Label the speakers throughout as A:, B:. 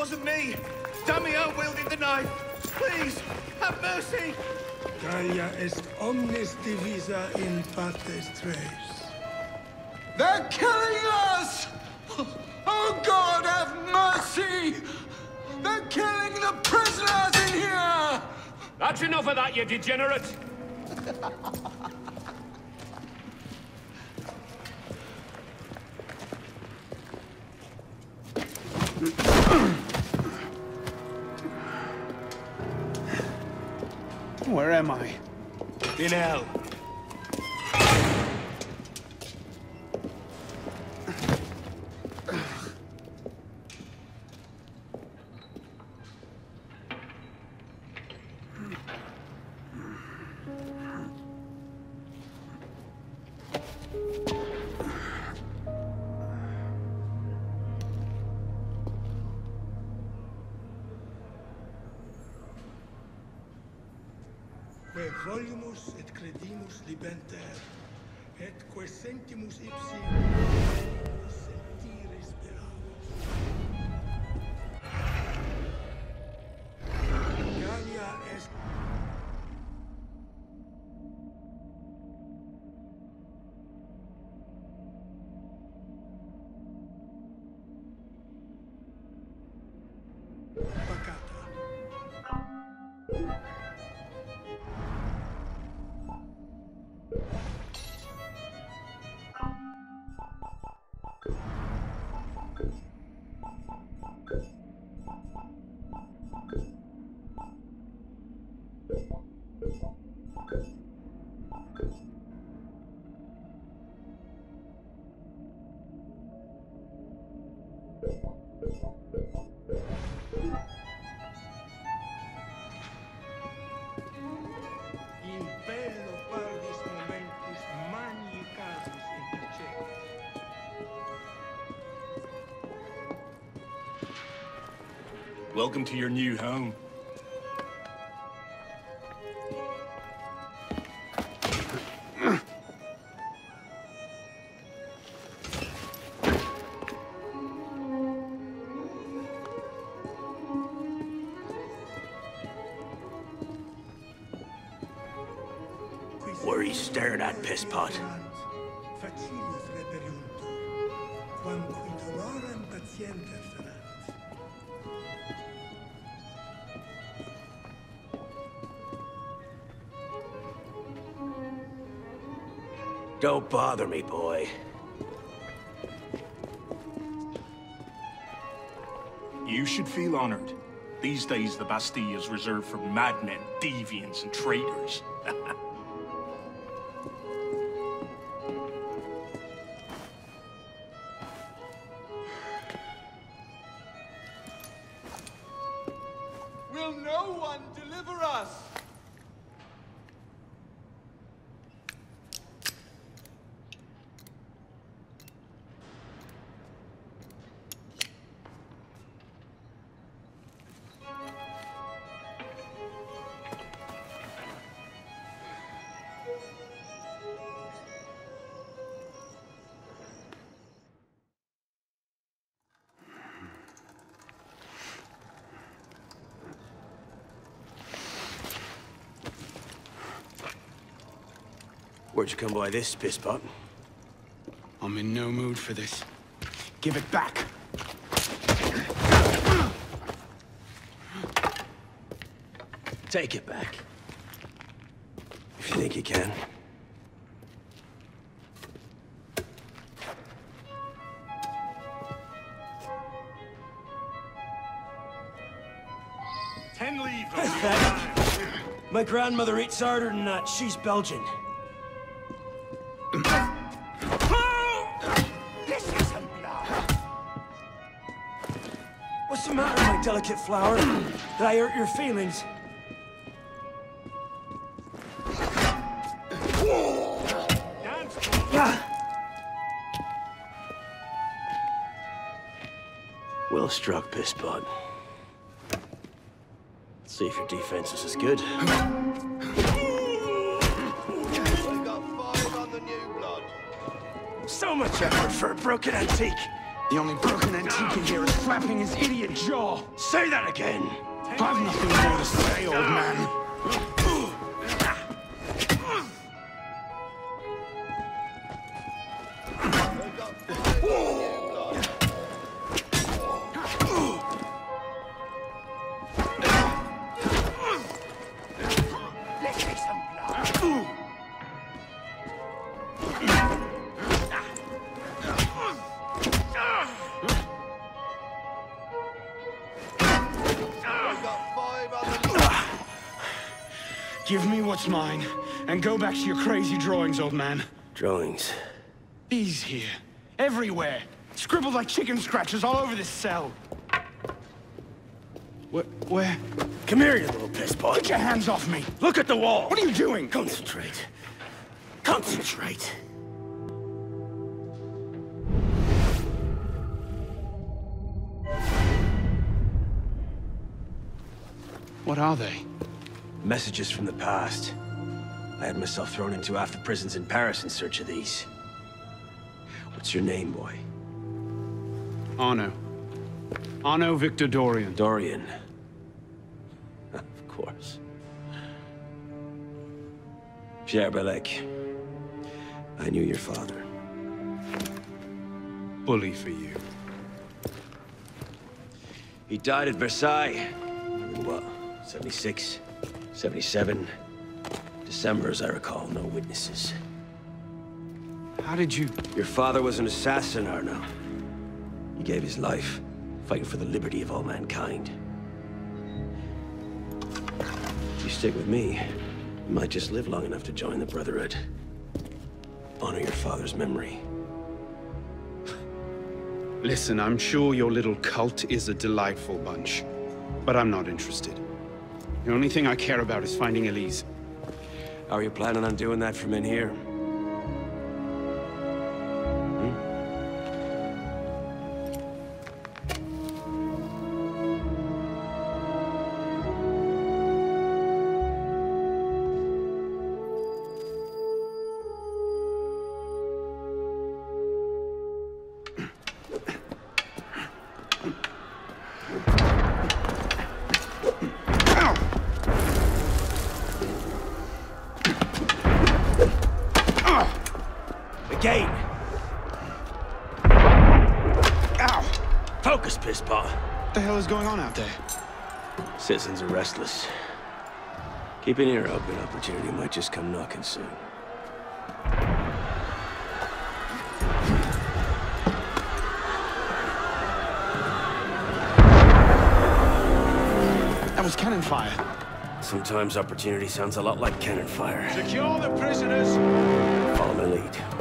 A: No, it, it wasn't me. Damian wielded the knife. Please, have mercy.
B: Gallia est omnis divisa in partes tres.
C: They're killing us! Oh God, have mercy! They're killing the prisoners in here!
D: That's enough of that, you degenerate!
A: am I?
D: In hell. Welcome to your new home. Don't bother me, boy.
E: You should feel honored. These days, the Bastille is reserved for madmen, deviants, and traitors.
D: Where'd you come by this, pisspot?
F: I'm in no mood for this. Give it back!
D: Take it back. If you think you can.
E: Ten leaves.
D: My grandmother eats harder than that. She's Belgian. Delicate flower? Did I hurt your feelings?
E: Dance,
D: Yeah. Well struck, pisspot. See if your defense is as good.
A: I got five on the new blood.
D: So much effort for a broken antique.
F: The only broken antique in here is flapping his idiot jaw.
D: Say that again!
F: I've nothing more to say, old man. Give me what's mine, and go back to your crazy drawings, old man.
D: Drawings.
F: These here. Everywhere. Scribbled like chicken scratches all over this cell. Where? Where?
D: Come here, you little piss pot.
F: Get your hands off me!
D: Look at the wall!
F: What are you doing?
D: Concentrate. Concentrate.
F: What are they?
D: Messages from the past. I had myself thrown into half the prisons in Paris in search of these. What's your name, boy?
F: Arno. Arno Victor Dorian.
D: Dorian. of course. Pierre Bellec. I knew your father.
F: Bully for you.
D: He died at Versailles. In what? 76? 77? December, as I recall, no witnesses.
F: How did you...
D: Your father was an assassin, Arno. He gave his life, fighting for the liberty of all mankind. If you stick with me, you might just live long enough to join the Brotherhood. Honor your father's memory.
F: Listen, I'm sure your little cult is a delightful bunch. But I'm not interested. The only thing I care about is finding Elise.
D: How are you planning on doing that from in here?
F: Going on out there?
D: Citizens are restless. Keep an ear open. Opportunity might just come knocking soon.
F: That was cannon fire.
D: Sometimes opportunity sounds a lot like cannon fire.
C: Secure the prisoners.
D: Follow my lead.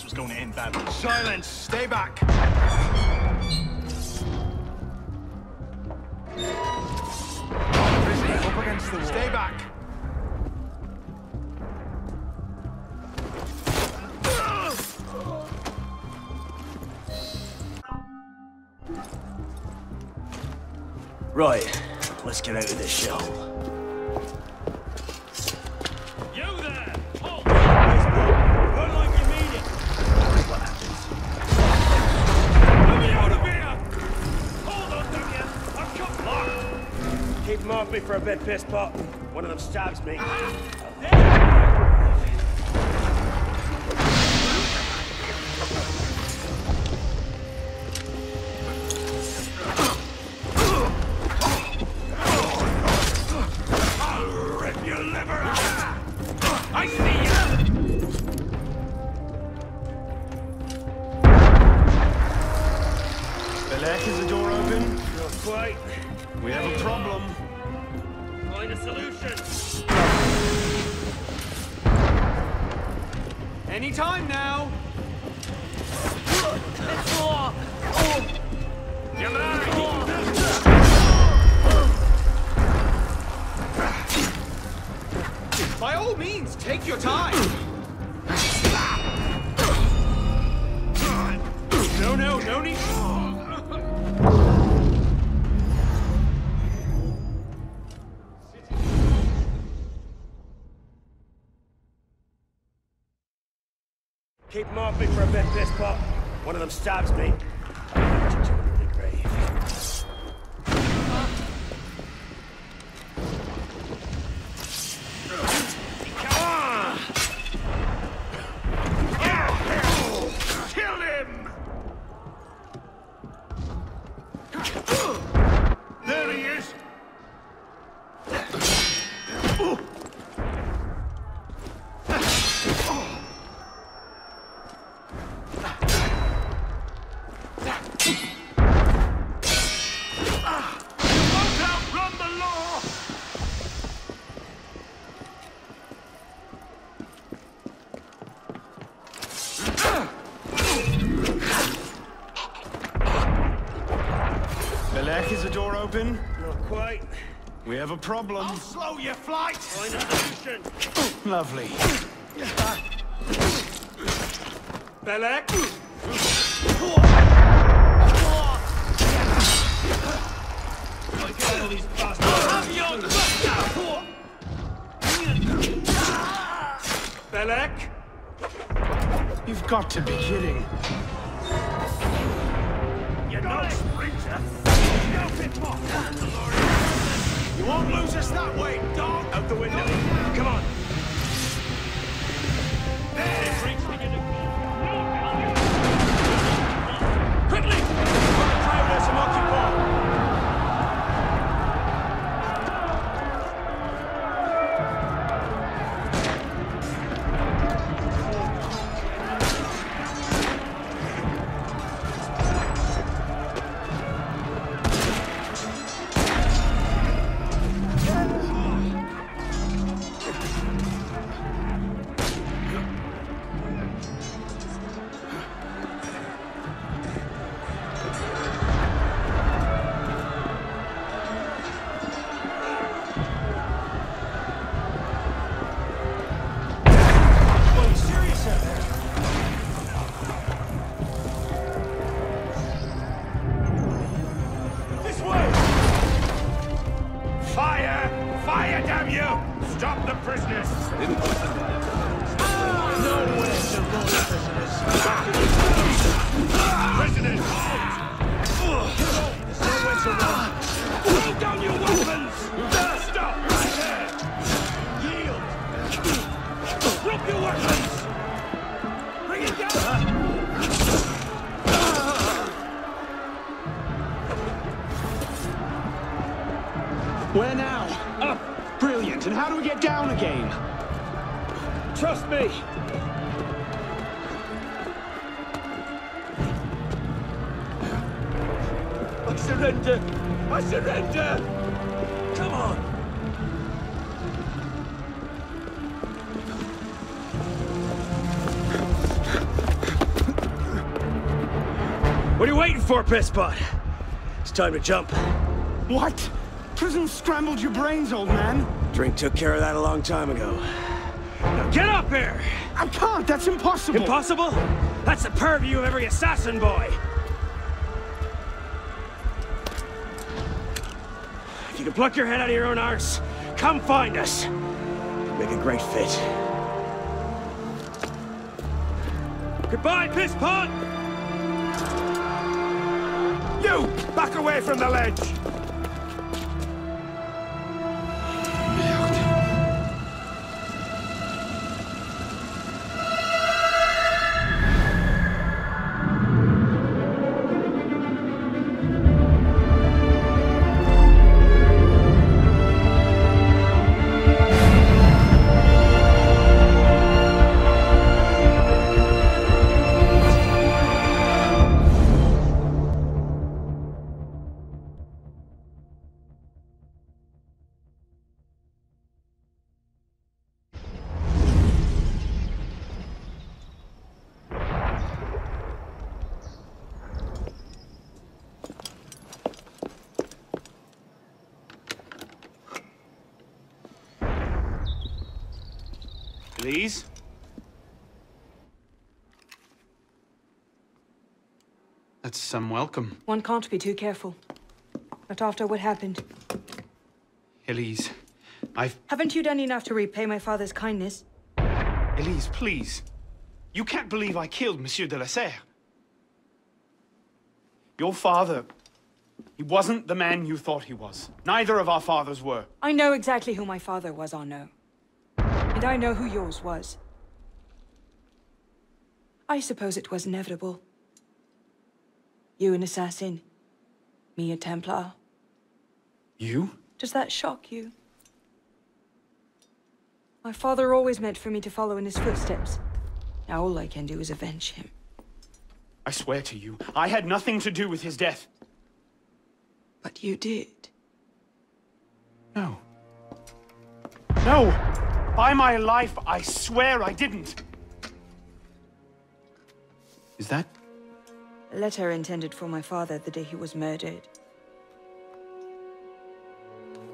E: This was going to
D: for a bit, piss pot. One of them stabs me. Stabs me.
F: Open?
D: Not quite.
F: We have a problem.
C: I'll slow your flight!
D: Find a solution.
F: Lovely.
C: Bellec! Bellec!
F: You've got to be kidding.
C: You no sprinter! You won't lose us that way, dog!
D: Out the window. Come on. What are you waiting Pisspot? It's time to jump.
F: What? Prison scrambled your brains, old man.
D: Drink took care of that a long time ago. Now get up here!
F: I can't. That's impossible.
D: Impossible? That's the purview of every assassin boy! If you can pluck your head out of your own arse, come find us! Make a great fit. Goodbye, piss pot!
C: Back away from the ledge!
F: Elise? That's some welcome.
G: One can't be too careful. Not after what happened.
F: Elise, I've...
G: Haven't you done enough to repay my father's kindness?
F: Elise, please. You can't believe I killed Monsieur de la Serre. Your father... He wasn't the man you thought he was. Neither of our fathers were.
G: I know exactly who my father was, Arno. And I know who yours was. I suppose it was inevitable. You an assassin. Me a Templar.
F: You?
G: Does that shock you? My father always meant for me to follow in his footsteps. Now all I can do is avenge him.
F: I swear to you, I had nothing to do with his death.
G: But you did.
F: No. No! By my life, I swear I didn't. Is that...
G: A letter intended for my father the day he was murdered.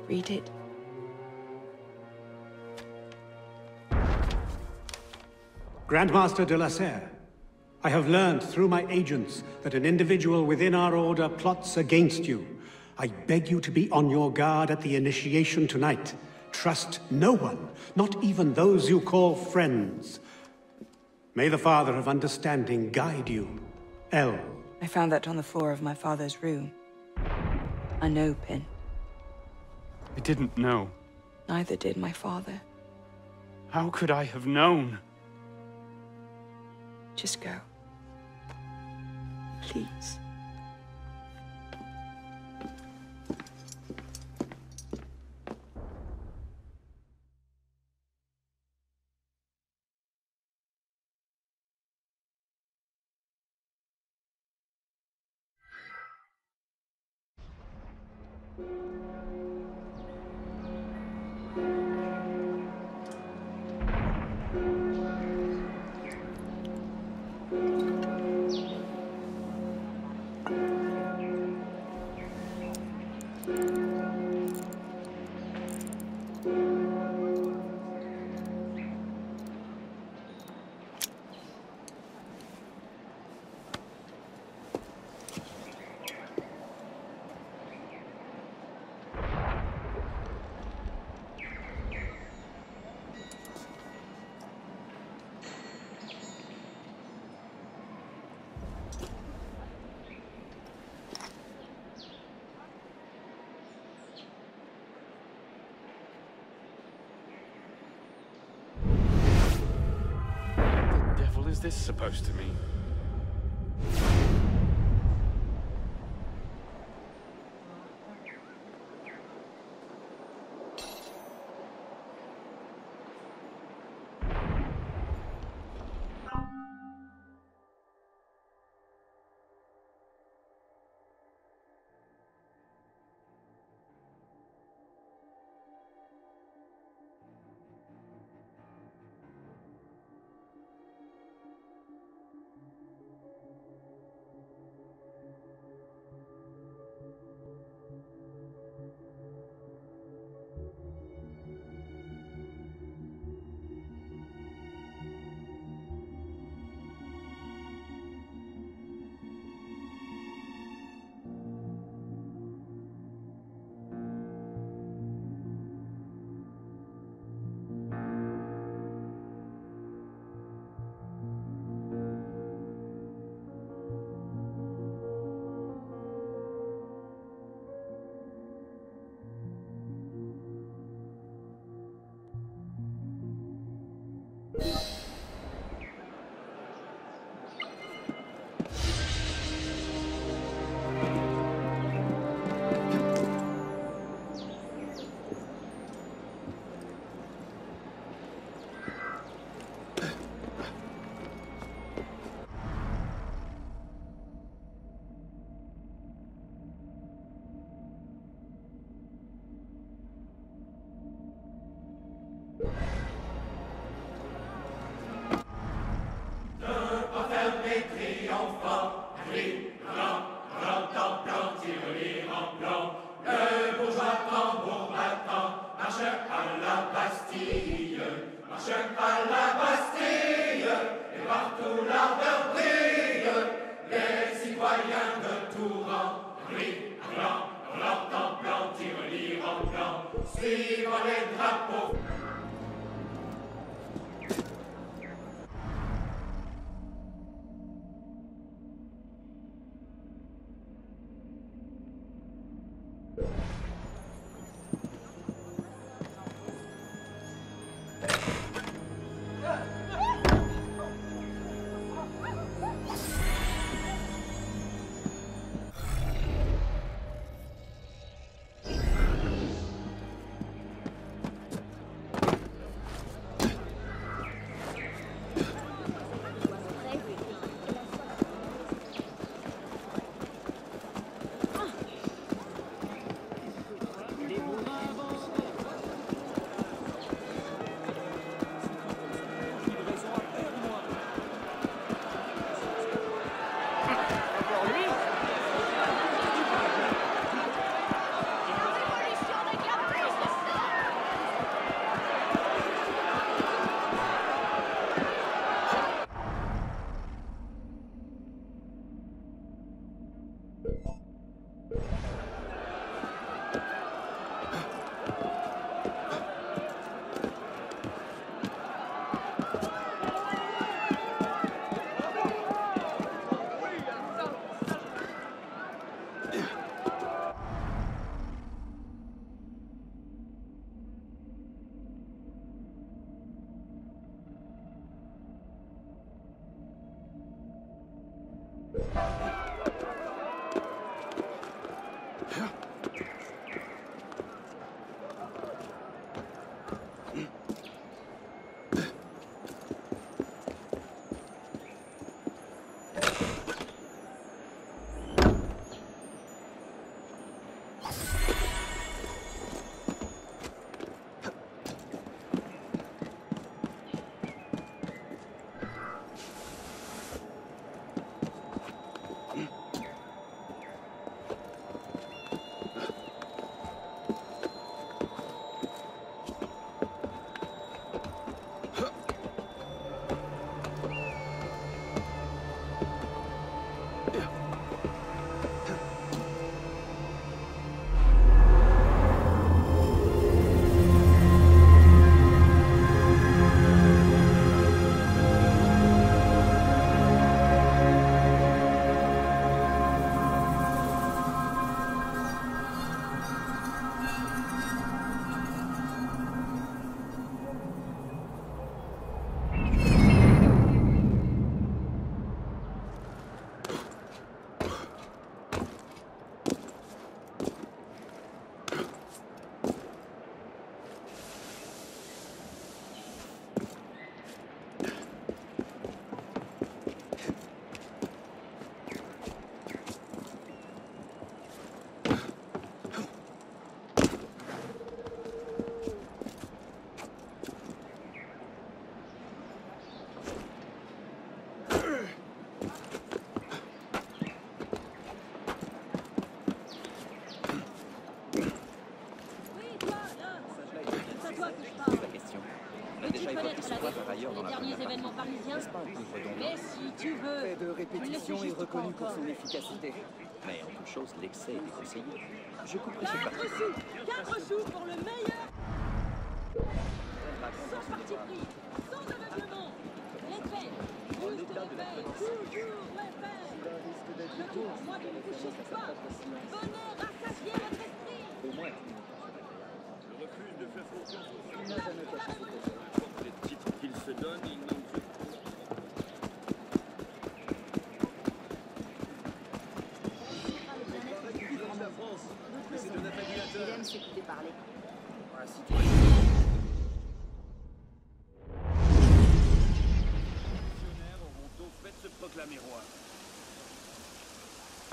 G: Read it.
H: Grandmaster de la Serre, I have learned through my agents that an individual within our order plots against you. I beg you to be on your guard at the initiation tonight. Trust no one, not even those you call friends. May the Father of Understanding guide you. L.
G: I found that on the floor of my father's room. A no pin.
F: I didn't know.
G: Neither did my father.
F: How could I have known?
G: Just go. Please.
F: Supposed to mean?
I: Est reconnu pour son efficacité. Mais en toute chose, l'excès est déconseillé. Je couperai ce
J: Quatre
I: parti.
J: sous Quatre sous pour le meilleur. Sans parti pris, sans aveuglement. L'épée Juste l'épée Toujours l'épée Le tour, moi de ne coucher pas. Venez rassasier votre esprit
I: Au moins,
C: Je refuse de faire confiance aux
I: il n'a jamais trésors.
C: Les titres qu'il se donne,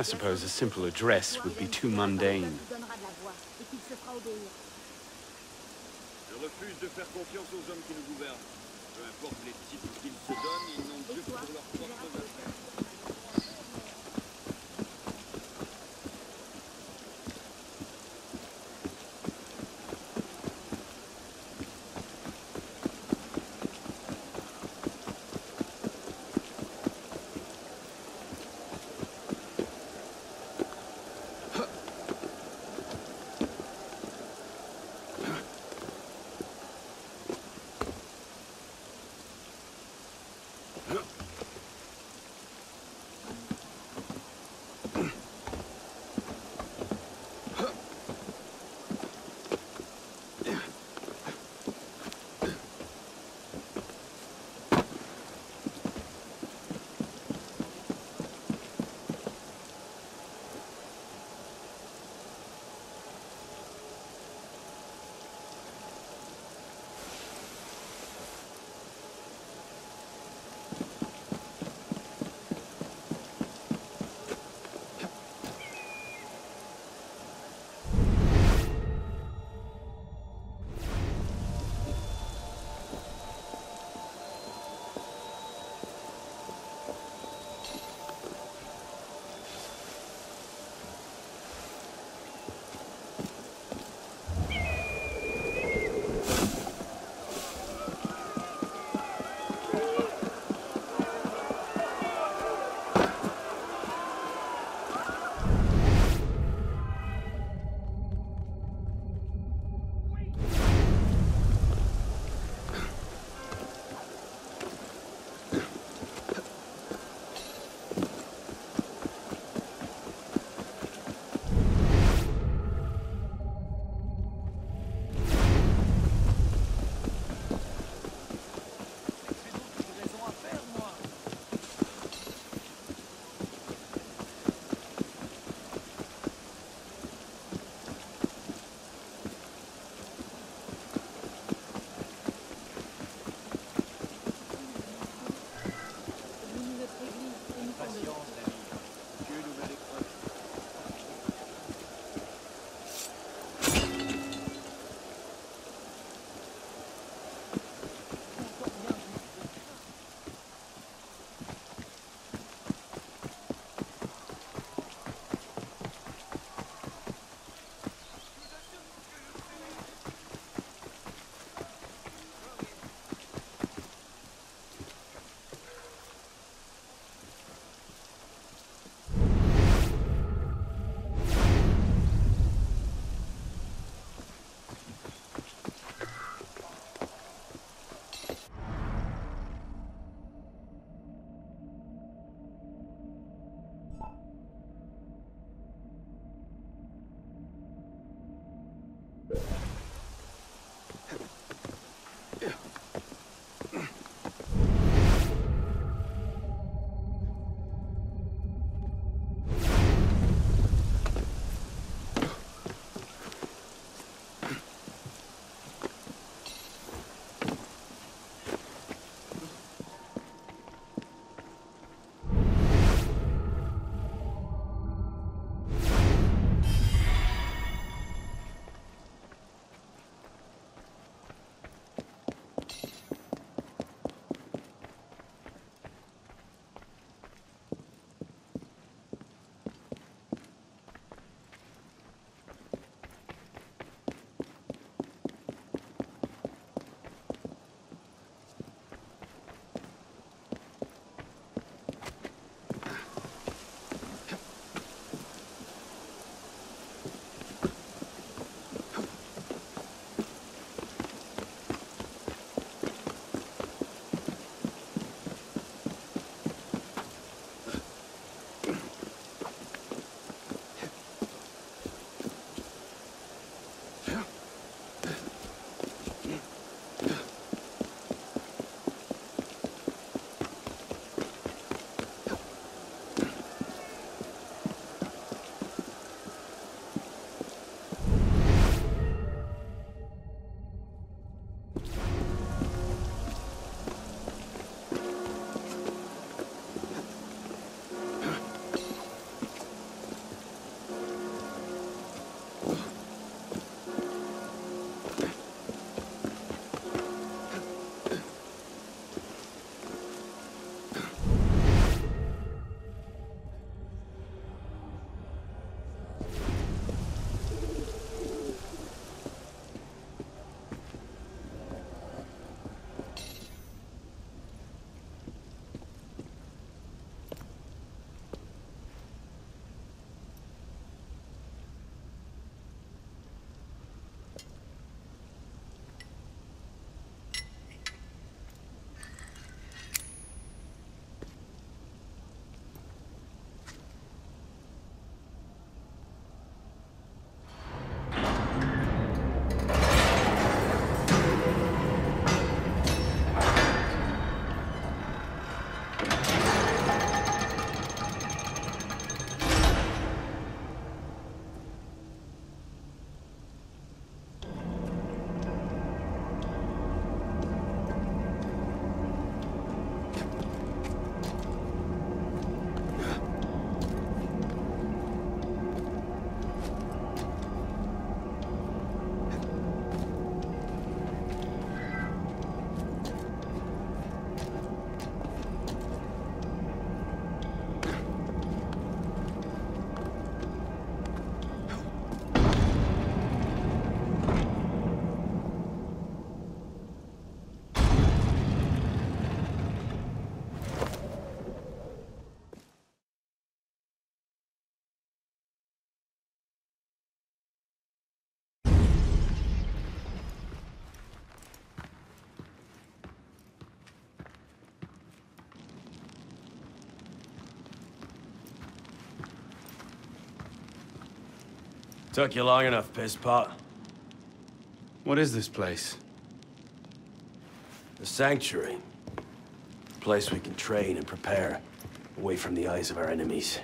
F: I suppose a simple address would be too mundane.
D: Took you long enough, piss pot.
F: What is this place?
D: The Sanctuary. A place we can train and prepare, away from the eyes of our enemies.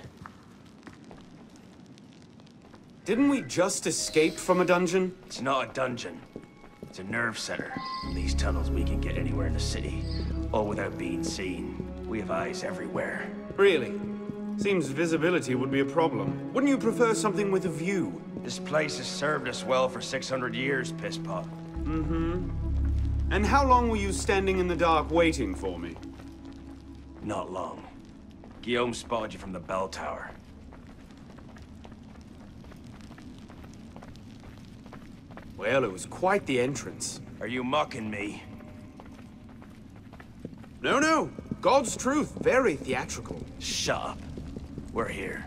F: Didn't we just escape from a dungeon?
D: It's not a dungeon. It's a nerve center. From these tunnels, we can get anywhere in the city, all without being seen. We have eyes everywhere.
F: Really? Seems visibility would be a problem. Wouldn't you prefer something with a view?
D: This place has served us well for 600 years, Pisspot.
F: Mm-hmm. And how long were you standing in the dark waiting for me?
D: Not long. Guillaume spotted you from the bell tower.
F: Well, it was quite the entrance.
D: Are you mocking me?
F: No, no. God's truth. Very theatrical.
D: Shut up. We're here.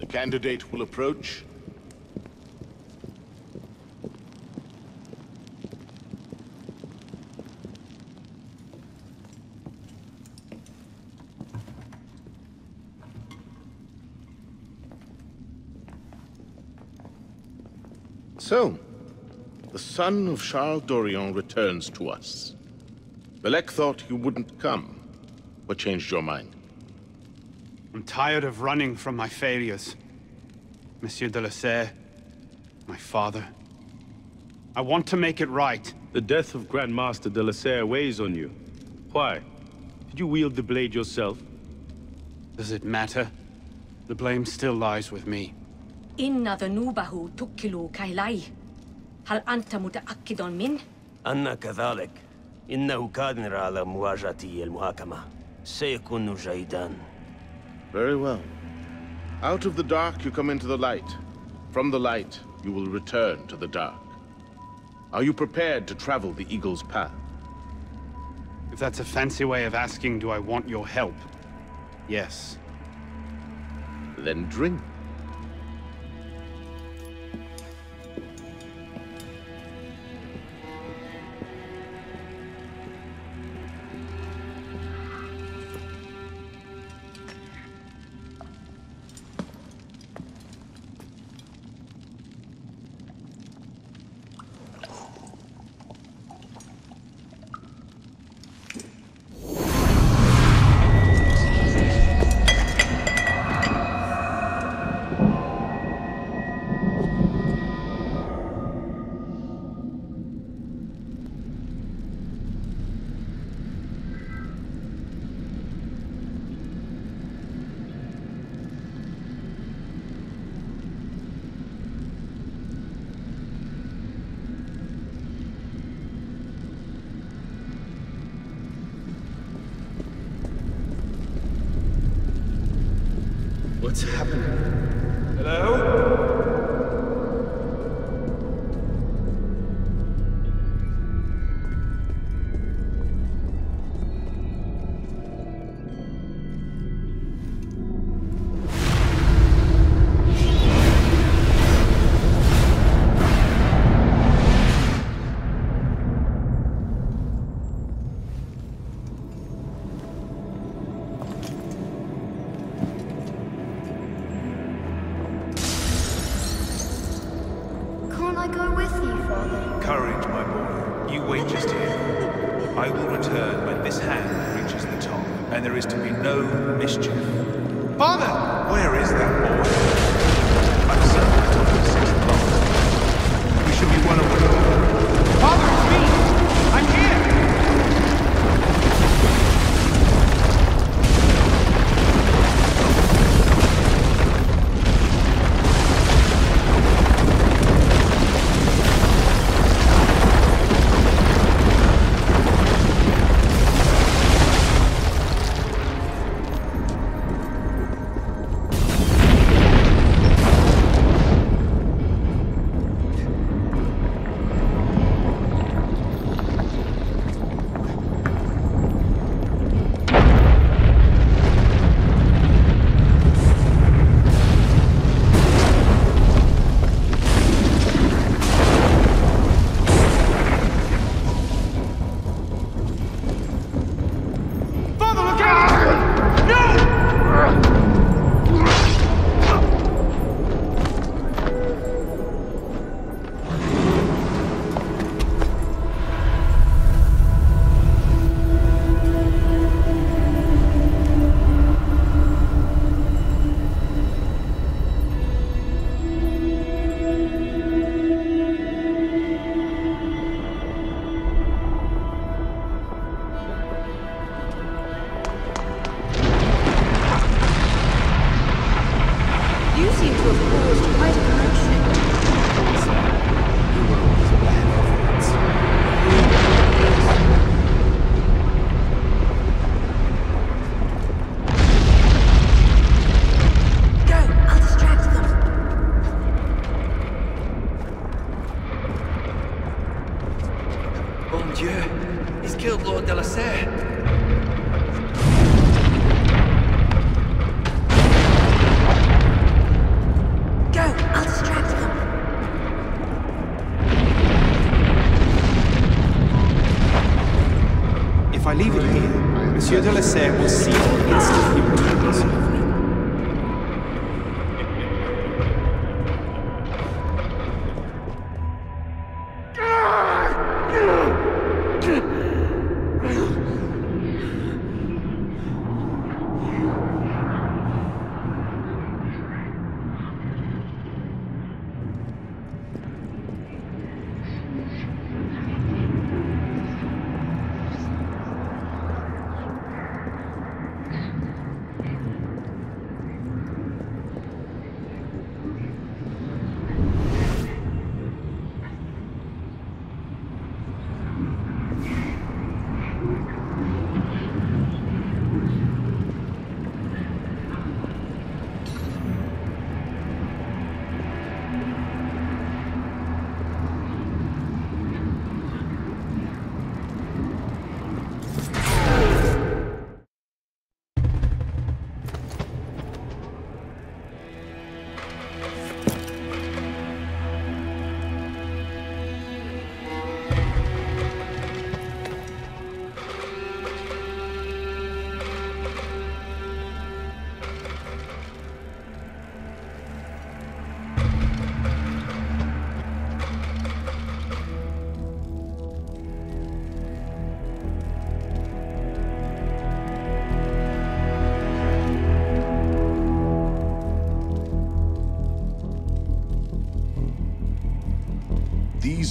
K: The candidate will approach. So, the son of Charles Dorian returns to us. Bellec thought you wouldn't come. What changed your mind?
F: I'm tired of running from my failures. Monsieur de la Serre, my father. I want to make it right.
L: The death of Grand Master de la Serre weighs on you. Why? Did you wield the blade yourself?
F: Does it matter? The blame still lies with me.
M: إن ذنوبه تكل كيلاي هل أنت متأكد من؟
D: أنا كذلك إنه قادر على مواجهة المحاكمة سيكون جيدا
K: very well. Out of the dark you come into the light. From the light you will return to the dark. Are you prepared to travel the Eagle's path?
F: If that's a fancy way of asking, do I want your help? Yes.
K: Then drink.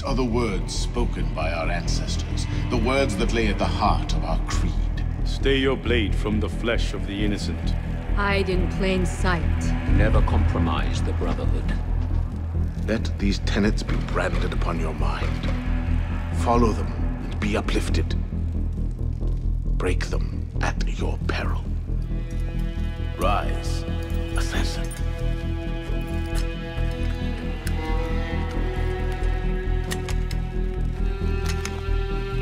K: These are the words spoken by our ancestors, the words that lay at the heart of our creed.
L: Stay your blade from the flesh of the innocent.
M: Hide in plain sight.
I: Never compromise the Brotherhood.
K: Let these tenets be branded upon your mind. Follow them and be uplifted. Break them at your peril. Rise, assassin.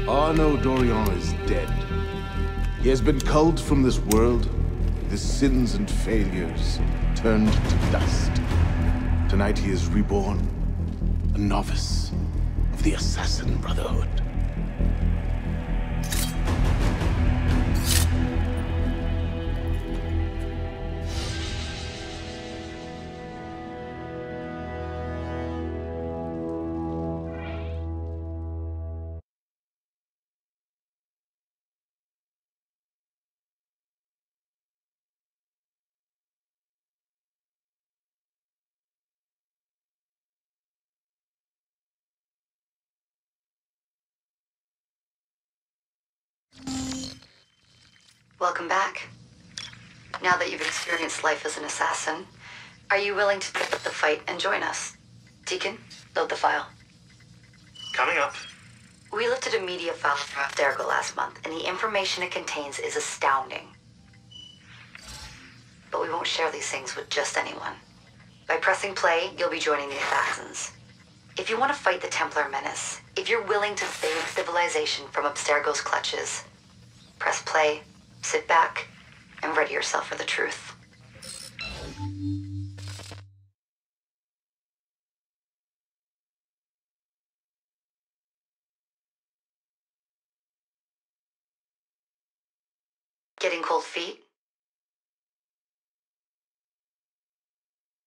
K: Arno Dorian is dead. He has been culled from this world, his sins and failures turned to dust. Tonight he is reborn, a novice of the Assassin Brotherhood.
N: Welcome back. Now that you've experienced life as an assassin, are you willing to pick up the fight and join us? Deacon, load the file.
A: Coming up.
N: We lifted a media file from Abstergo last month, and the information it contains is astounding. But we won't share these things with just anyone. By pressing play, you'll be joining the Assassins. If you want to fight the Templar menace, if you're willing to save civilization from Abstergo's clutches, press play, sit back, and ready yourself for the truth. Getting cold feet?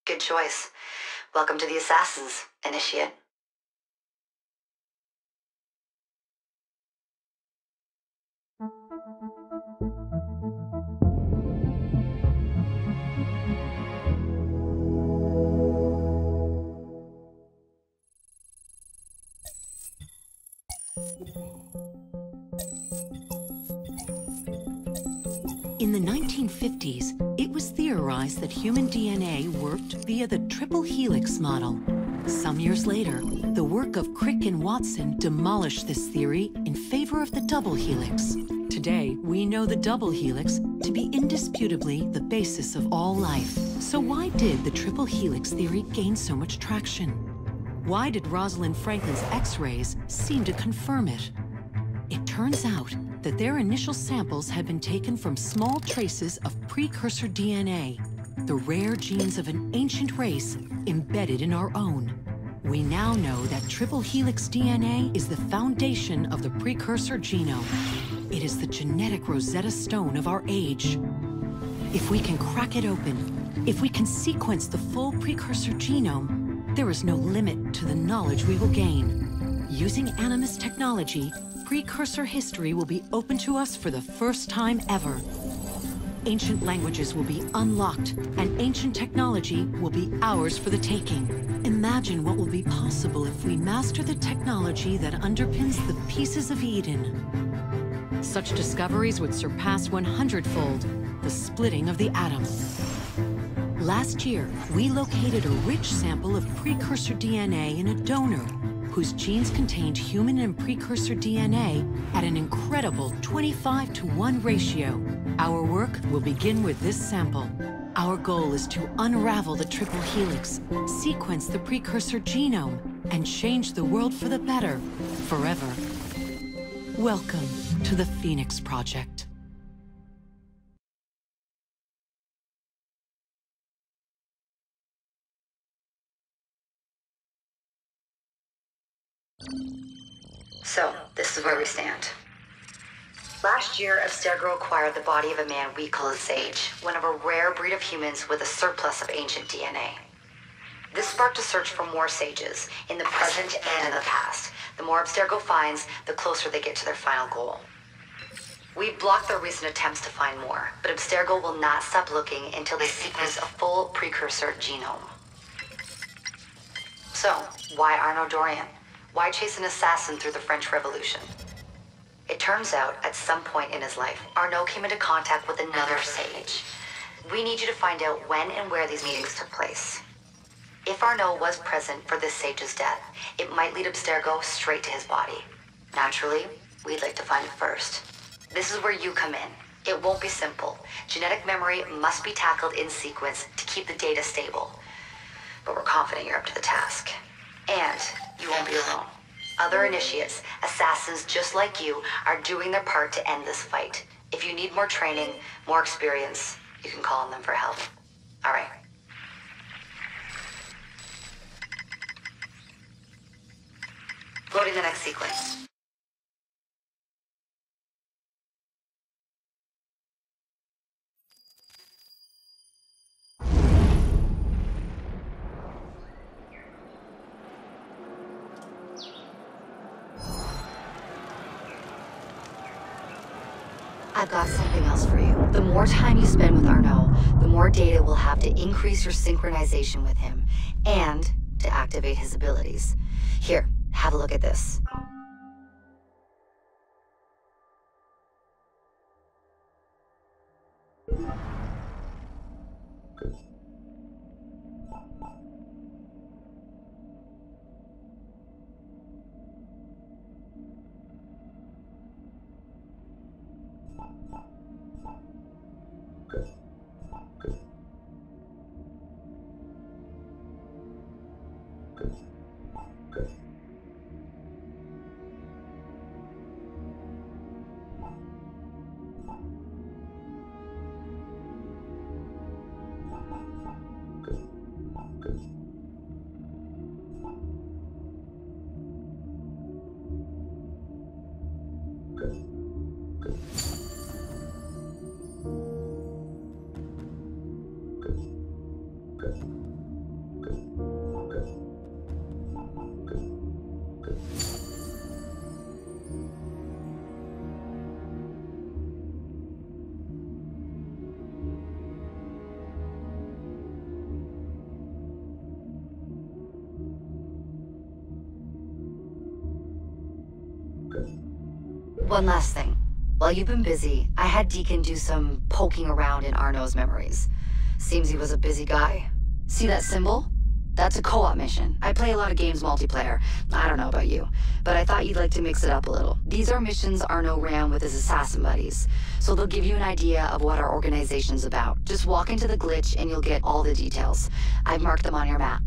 N: Good choice. Welcome to the Assassins, Initiate.
O: In the 1950s, it was theorized that human DNA worked via the triple helix model. Some years later, the work of Crick and Watson demolished this theory in favor of the double helix. Today, we know the double helix to be indisputably the basis of all life. So why did the triple helix theory gain so much traction? Why did Rosalind Franklin's X-rays seem to confirm it? It turns out that their initial samples had been taken from small traces of precursor DNA, the rare genes of an ancient race embedded in our own. We now know that triple helix DNA is the foundation of the precursor genome. It is the genetic Rosetta Stone of our age. If we can crack it open, if we can sequence the full precursor genome, there is no limit to the knowledge we will gain. Using Animus technology, precursor history will be open to us for the first time ever. Ancient languages will be unlocked, and ancient technology will be ours for the taking. Imagine what will be possible if we master the technology that underpins the pieces of Eden. Such discoveries would surpass 100-fold the splitting of the atom. Last year, we located a rich sample of precursor DNA in a donor whose genes contained human and precursor DNA at an incredible 25 to 1 ratio. Our work will begin with this sample. Our goal is to unravel the triple helix, sequence the precursor genome, and change the world for the better, forever. Welcome to the Phoenix Project.
N: So, this is where we stand. Last year, Abstergo acquired the body of a man we call a Sage, one of a rare breed of humans with a surplus of ancient DNA. This sparked a search for more sages, in the present and in the past. The more Abstergo finds, the closer they get to their final goal. We've blocked their recent attempts to find more, but Abstergo will not stop looking until they sequence a full precursor genome. So, why Arno Dorian? Why chase an assassin through the French Revolution? It turns out, at some point in his life, Arno came into contact with another sage. We need you to find out when and where these meetings took place. If Arno was present for this sage's death, it might lead Abstergo straight to his body. Naturally, we'd like to find it first. This is where you come in. It won't be simple. Genetic memory must be tackled in sequence to keep the data stable. But we're confident you're up to the task. And you won't be alone. Other initiates, assassins just like you, are doing their part to end this fight. If you need more training, more experience, you can call on them for help. All right. Loading the next sequence. Increase your synchronization with him, and to activate his abilities. Here, have a look at this. One last thing. While you've been busy, I had Deacon do some poking around in Arno's memories. Seems he was a busy guy. See that symbol? That's a co-op mission. I play a lot of games multiplayer. I don't know about you, but I thought you'd like to mix it up a little. These are missions Arno ran with his assassin buddies, so they'll give you an idea of what our organization's about. Just walk into the glitch and you'll get all the details. I've marked them on your map.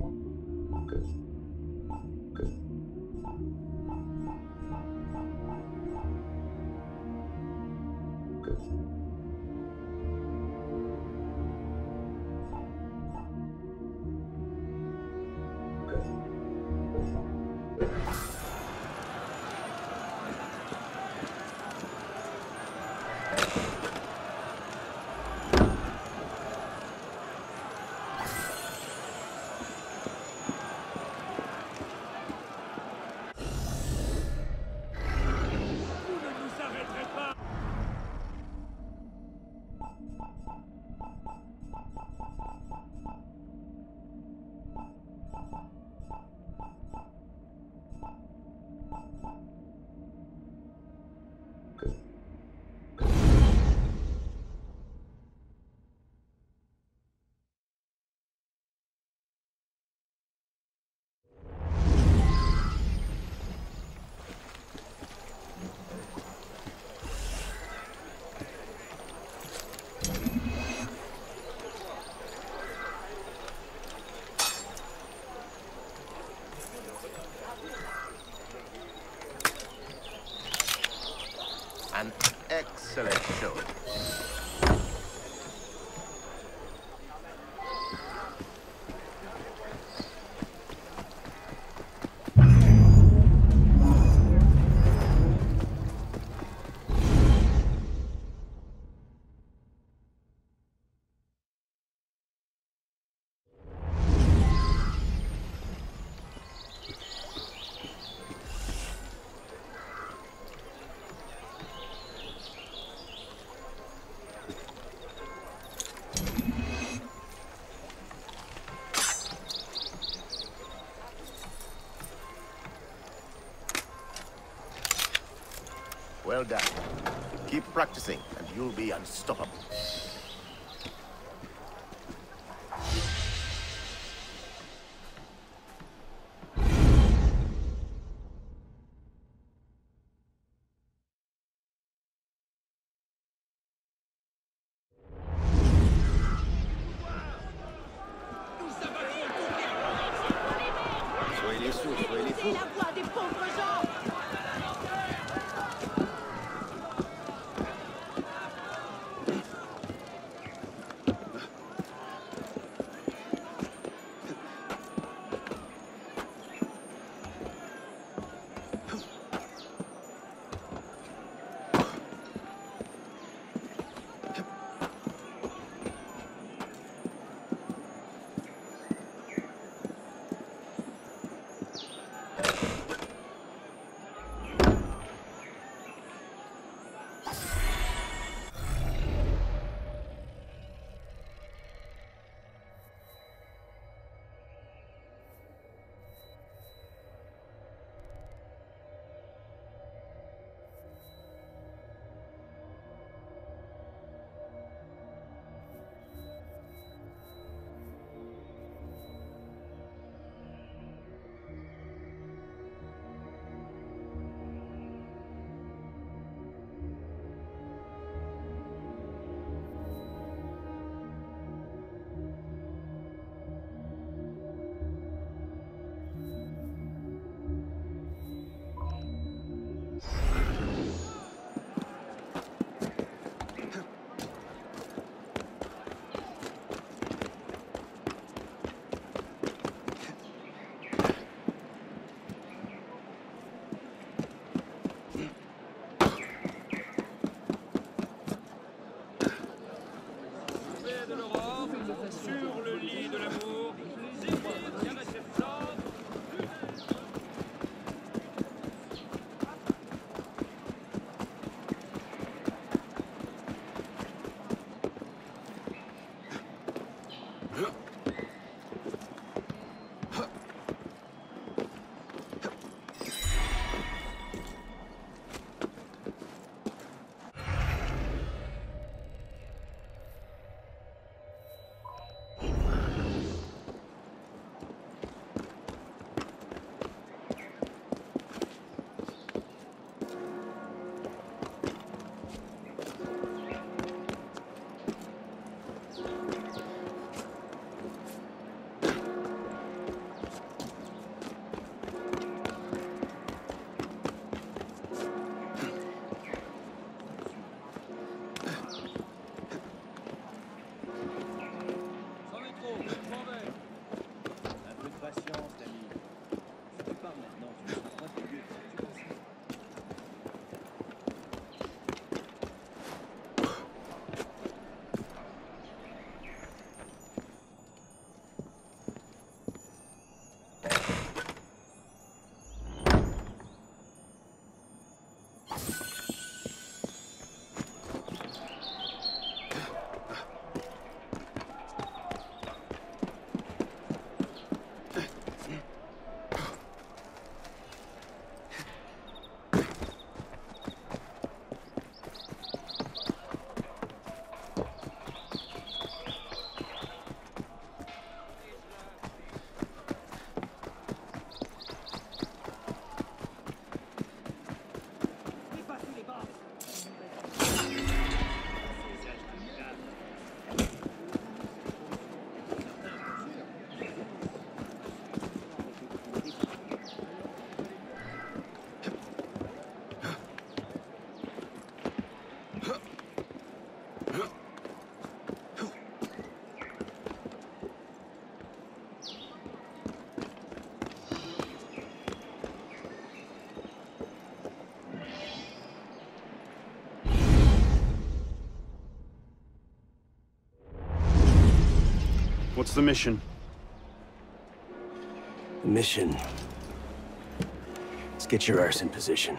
P: An excellent show. Practicing, and you'll be unstoppable.
F: What's the mission?
D: The Mission. Let's get your arse in position.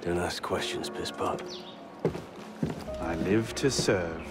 D: Don't ask questions, piss pop.
F: I live to serve.